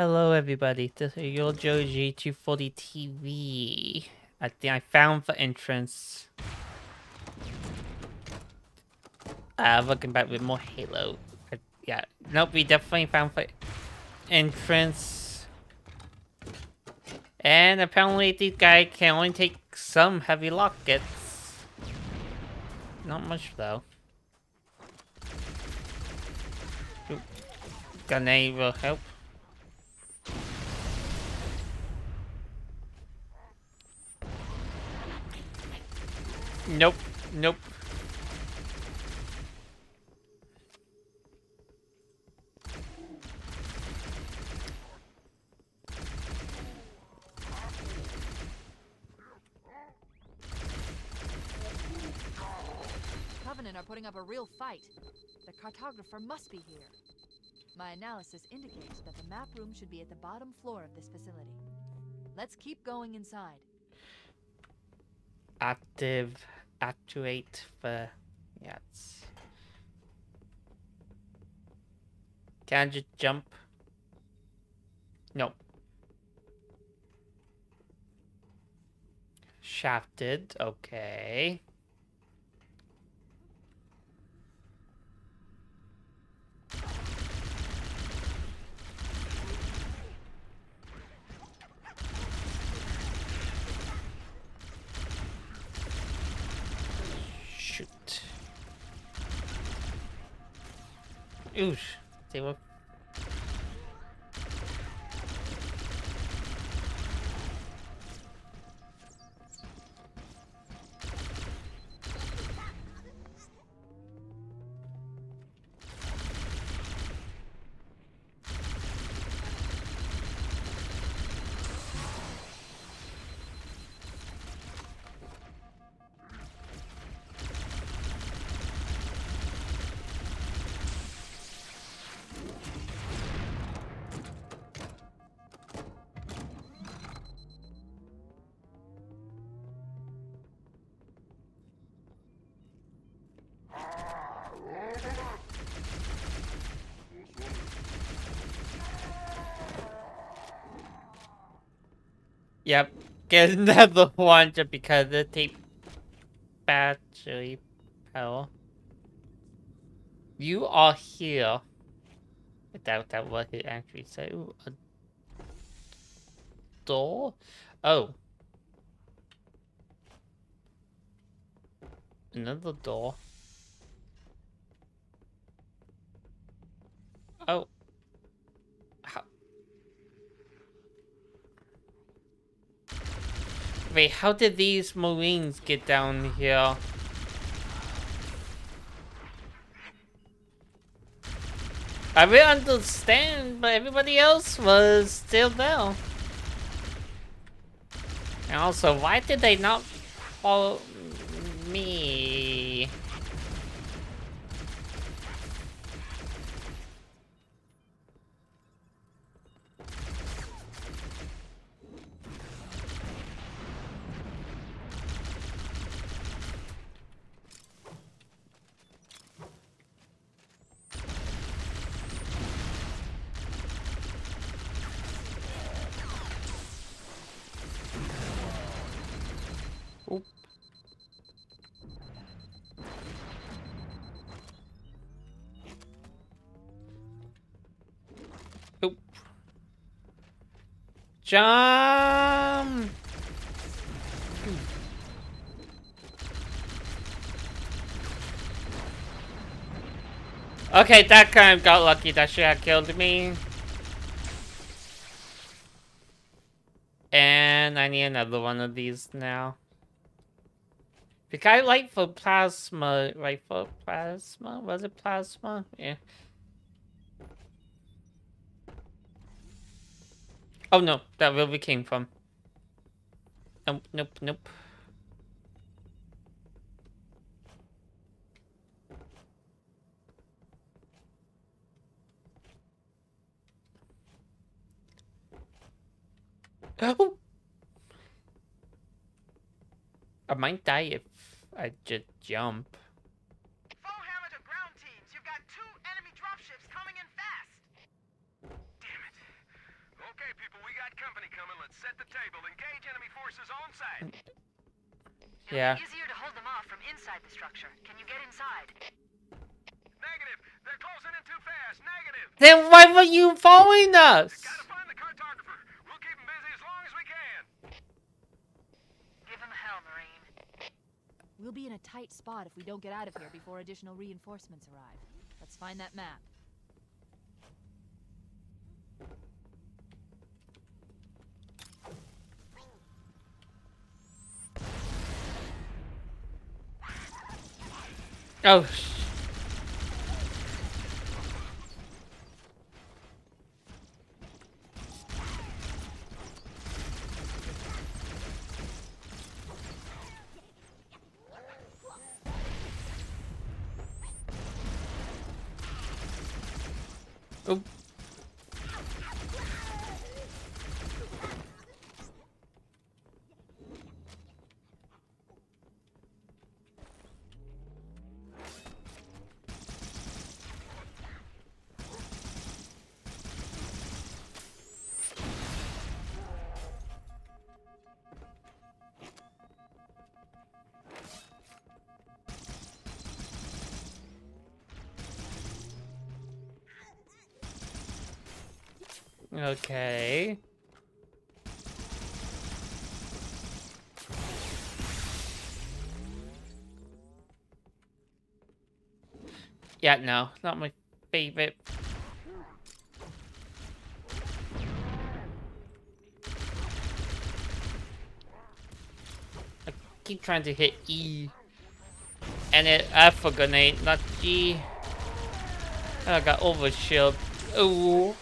Hello, everybody. This is your Joeyg240 TV. I think I found the entrance. Uh, looking back with more Halo. Yeah, nope, we definitely found the entrance. And apparently, this guy can only take some heavy lockets. Not much, though. Grenade will help. Nope. Nope. Covenant are putting up a real fight. The cartographer must be here. My analysis indicates that the map room should be at the bottom floor of this facility. Let's keep going inside. Active. Actuate the... Yes. Can I just jump? No. Shafted. Okay. Oosh. They were Yep. Get another one just because the tape battery power. You are here. I doubt that what it actually said. Ooh, a door? Oh. Another door. Oh. How? Wait, how did these Marines get down here? I really understand, but everybody else was still there. And also, why did they not follow me? Oop. Oop. Jump! Okay, that kind of got lucky. That should have killed me. And I need another one of these now. Because I like for plasma, right for plasma? Was it plasma? Yeah. Oh no, that where we came from. Nope, nope, nope. Oh! I might die if I just jump. Foehammer to ground teams. You've got two enemy dropships coming in fast. Damn it. company coming. Let's set the table. Engage enemy forces on site. It'll Yeah. be easier to hold them off from inside the structure. Can you get inside? Negative. They're closing in too fast. Negative. Then why were you following us? Gotta find the cartographer. We'll keep him busy as long as we can. Give him hell, Marine. We'll be in a tight spot if we don't get out of here before additional reinforcements arrive. Let's find that map. Oh. Oh. Okay. Yeah, no, not my favorite. I keep trying to hit E. And it F for grenade, not G. I got overshield. Ooh.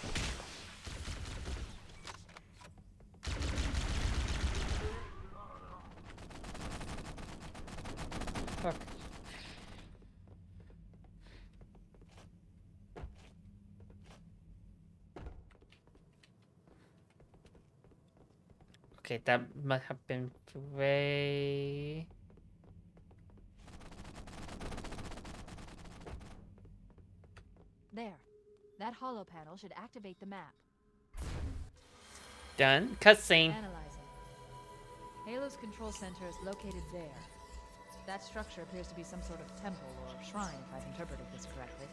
That must have been way. There. That holo panel should activate the map. Done. Cutscene. Analyzing. Halo's control center is located there. That structure appears to be some sort of temple or shrine, if I've interpreted this correctly.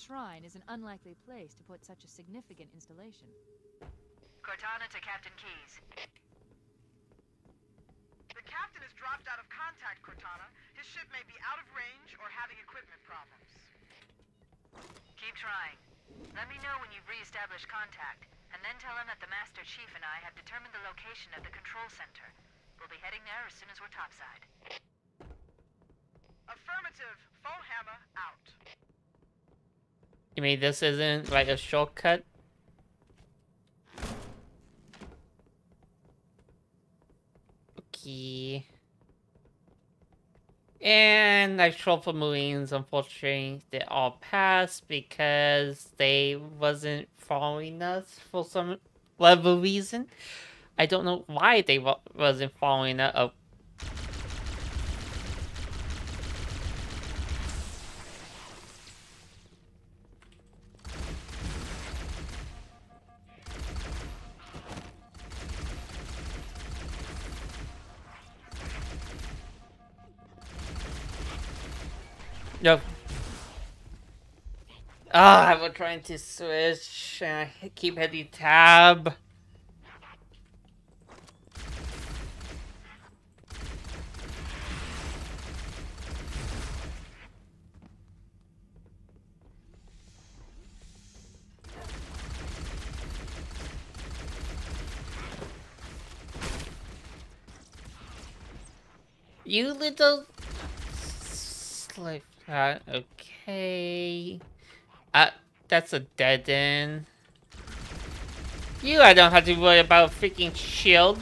Shrine is an unlikely place to put such a significant installation. Cortana to Captain Keyes. The captain has dropped out of contact, Cortana. His ship may be out of range or having equipment problems. Keep trying. Let me know when you've re-established contact, and then tell him that the Master Chief and I have determined the location of the control center. We'll be heading there as soon as we're topside. Affirmative. Foehammer out. You mean this isn't like a shortcut? Okay. And I troll for Marines, unfortunately, they all passed because they wasn't following us for some level reason. I don't know why they wa- wasn't following us. Oh, Yep. Ah, I was trying to switch I keep hitting tab. You little slave. Okay. Uh, that's a dead end. You, I don't have to worry about freaking shield.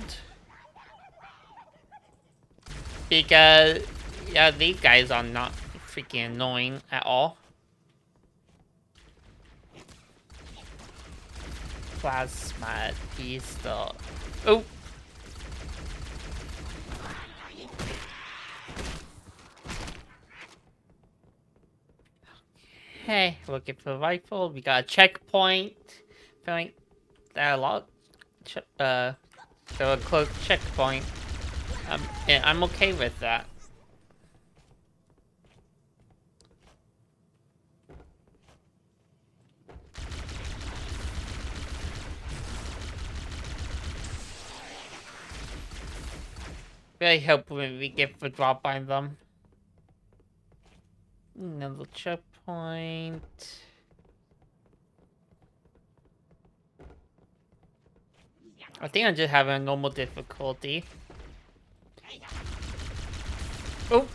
Because, yeah, these guys are not freaking annoying at all. Plasma pistol. Oh! Okay, looking for the rifle. We got a checkpoint. Feeling that a lot. Uh, so a close checkpoint. Um, yeah, I'm okay with that. Really hope when we get the drop by them. Another checkpoint. I think I'm just having a normal difficulty. Oh!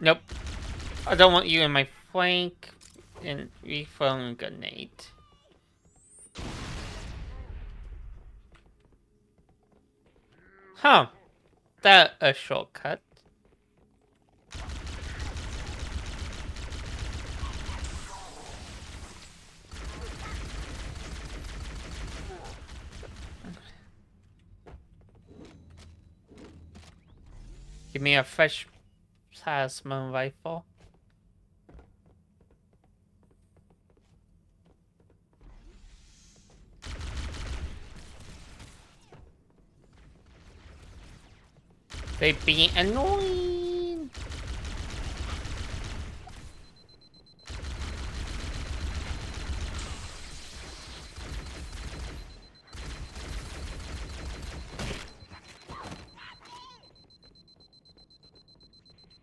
Nope. I don't want you in my flank and refilling grenade. Huh. That a shortcut. Give me a fresh plasma rifle. They be annoying.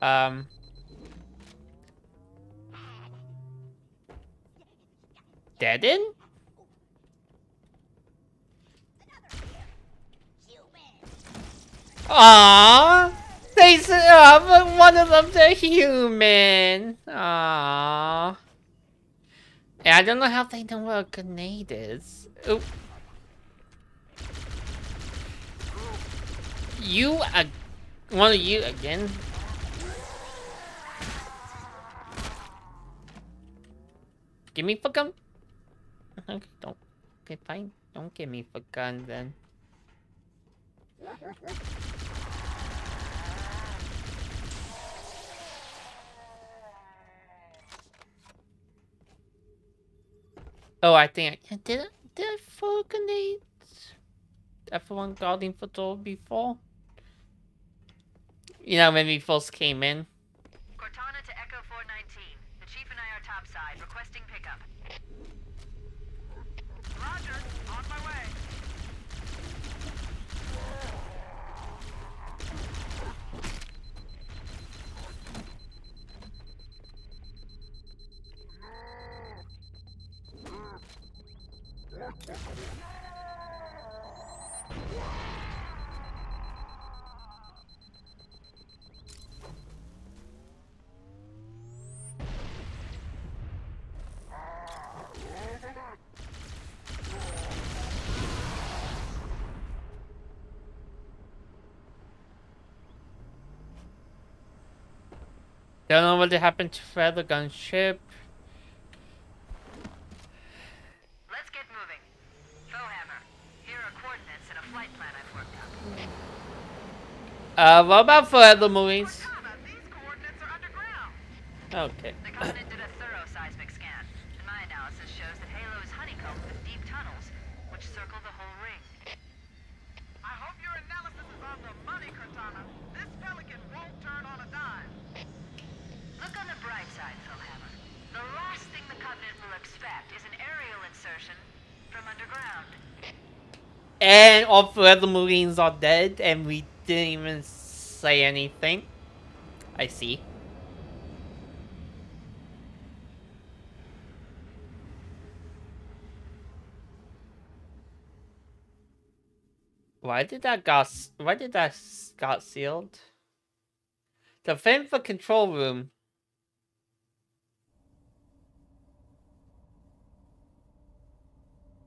Um. Deaden? Aww! They uh, one of them's a human. Aww. I don't know how they know what a grenade is. Oop. You, uh, one of you again? Give me for gun. Don't. Okay, fine. Don't give me for gun then. Oh, I think I did. Did I throw grenades? Everyone guarding for door before. You know when we first came in. Cortana to Echo 419. The Chief and I are topside, requesting pickup. Roger, on my way. Don't know what happened to Feather Gun ship. Let's get moving. Foehammer, here are coordinates and a flight plan I've worked out. Uh, what about for other movies? Cortana, these coordinates are underground. Okay. The Covenant did a thorough seismic scan, and my analysis shows that Halo is honeycombed with deep tunnels, which circle the whole ring. I hope your analysis is on the money, Cortana. This Pelican won't turn on a dime. Look on the bright side, Foehammer. The last thing the Covenant will expect is an aerial insertion from underground. And all the other Marines are dead, and we didn't even say anything. I see. Why did that got? Why did that got sealed? The thing for control room.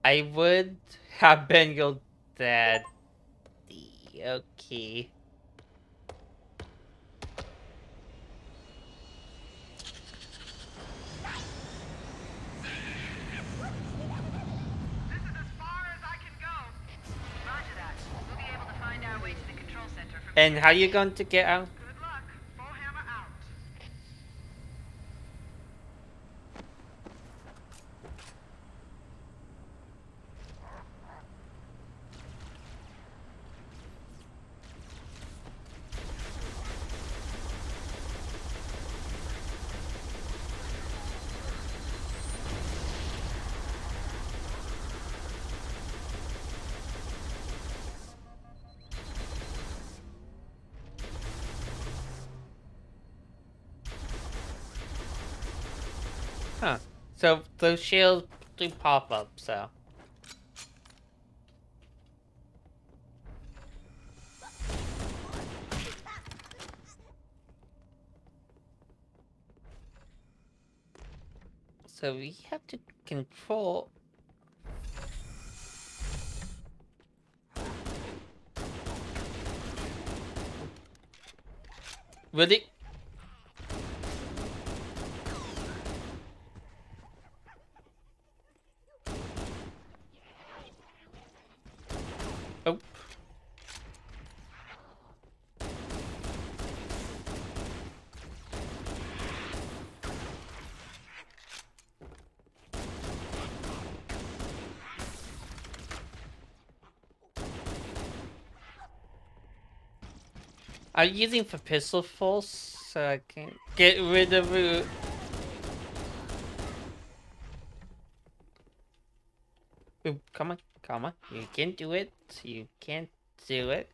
I would have been your daddy. Okay. This is as far as I can go. Roger that. We'll be able to find our way to the control And how are you going to get out? Good luck. Foehammer out. Huh. So those shields do pop up, so. So we have to control Really? You using for pistol force so I can get rid of it? Ooh, come on, come on. You can do it. You can't do it.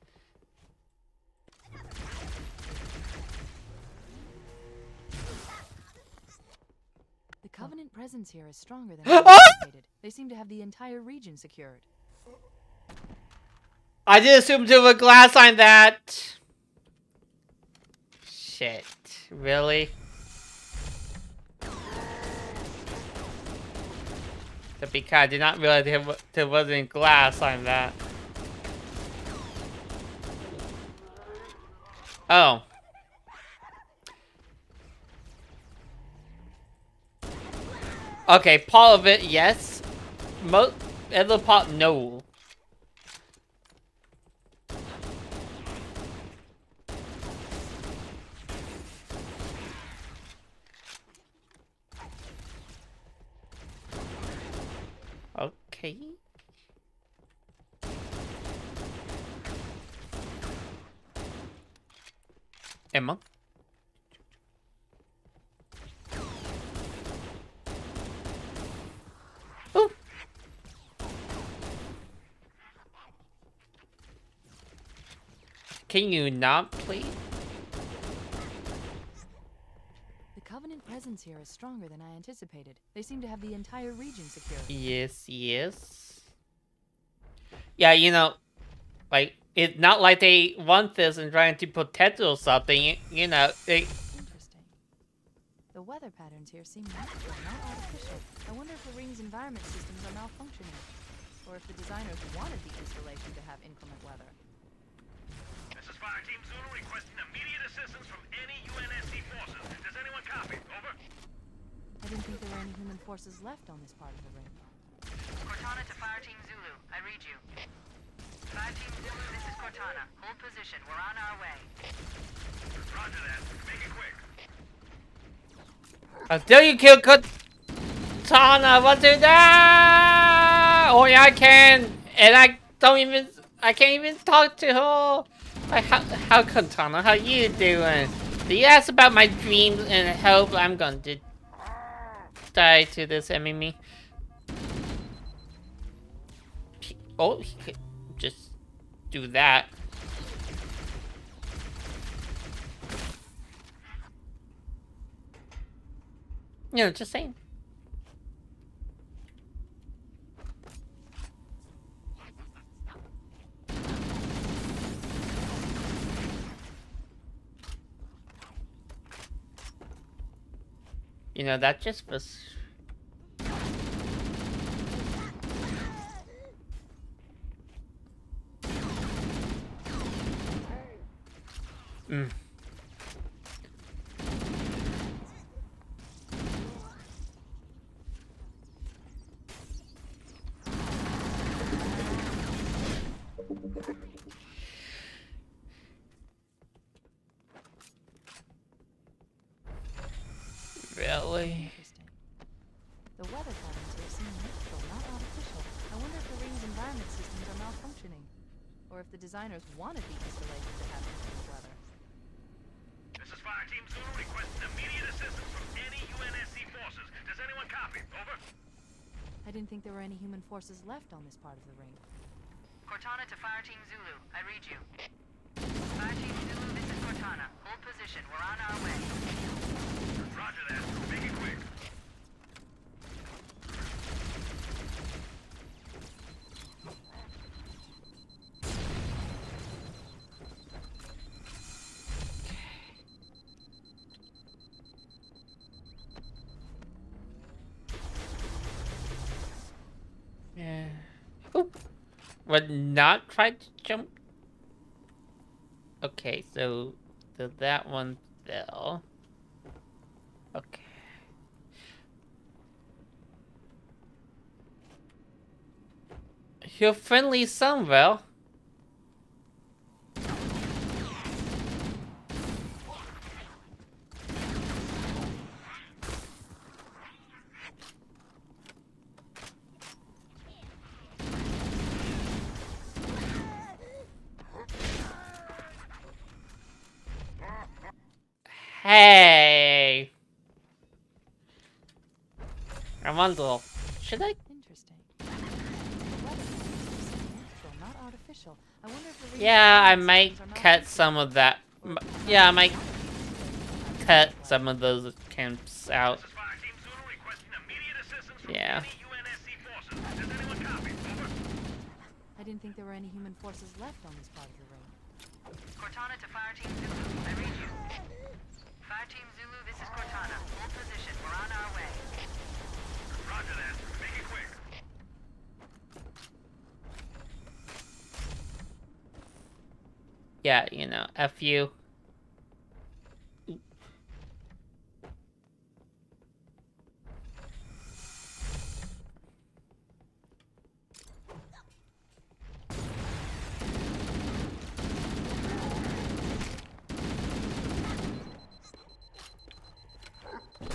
The Covenant presence here is stronger than Ah! anticipated. They seem to have the entire region secured. I did assume there a glass on that. Shit. Really? Because I did not realize there, wasn't glass on that. Oh. Okay, part of it, yes. Most other part, no. Okay. Emma. Ooh. Can you not, please? The Covenant presence here is stronger than I anticipated. They seem to have the entire region secured. Yes, yes. Yeah, you know, like it's not like they want this and trying to protect or something. You, know, they. Interesting. The weather patterns here seem natural, not artificial. I wonder if the ring's environment systems are malfunctioning. Or if the designers wanted the installation to have inclement weather. This is Fire Team Zulu requesting immediate assistance from any UNSC forces. Does anyone copy? Over. I didn't think there were any human forces left on this part of the ring. Cortana to Fire Team Zulu. I read you. Fire Team Zulu, this is Cortana. Hold position. We're on our way. Roger that. Make it quick. Uh, Until you kill Katana, what do that? Oh yeah, I can, and I don't even. I can't even talk to her. How, how Katana, how you doing? Do you ask about my dreams and hope I'm going to die to this enemy? Oh, he could just do that. You know, just saying. You know, that just was. Mm. Really? Interesting. The weather patterns here seem natural, not artificial. I wonder if the ring's environment systems are malfunctioning. Or if the designers wanted the installation to have inclement weather. This is Fire Team Zulu requesting immediate assistance from any UNSC forces. Does anyone copy? Over. I didn't think there were any human forces left on this part of the ring. Cortana to Fire Team Zulu. I read you. Fire Team Zulu, this is Cortana. Hold position. We're on our way. Roger that. Make it quick. Would not try to jump. Okay, so, so that one fell. Okay. Your friendly. Hey! Armando, should I? Interesting. The weather seems natural, not artificial. I wonder if the reason Yeah, I might systems are not cut some of that. Yeah, I might cut some of those camps out. This is Fire Team Zulu requesting immediate assistance from Yeah. any UNSC forces. Does anyone copy? Over. I didn't think there were any human forces left on this part of the ring. Cortana to Fire Team Zulu. I read you. Fire Team Zulu, this is Cortana. Hold position. We're on our way. Roger that. Make it quick. Yeah, you know, F you.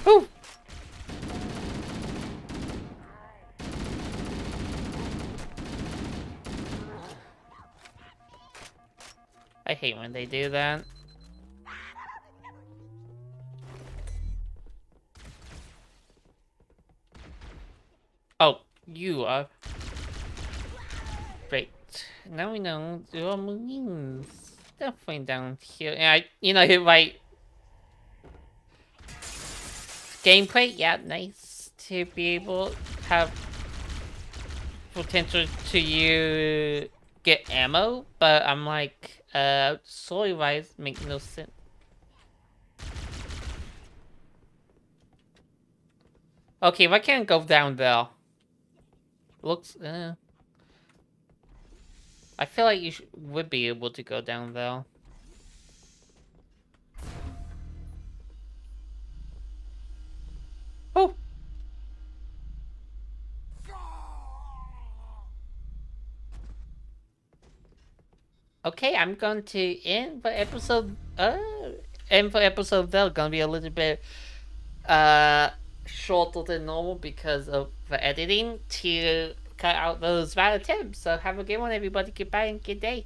Whew. Hate when they do that. Oh, you are. Great. Now we know your marines. Definitely down here. Yeah, I, you know, hit right. Gameplay, yeah, nice to be able to have potential to you get ammo, but I'm like, uh, wise, make no sense. Okay, if I can't go down there, looks, uh, I feel like you would be able to go down there. Okay, I'm going to end for episode. Uh, end for episode. They're gonna be a little bit uh shorter than normal because of the editing to cut out those bad attempts. So have a good one, everybody. Goodbye and good day.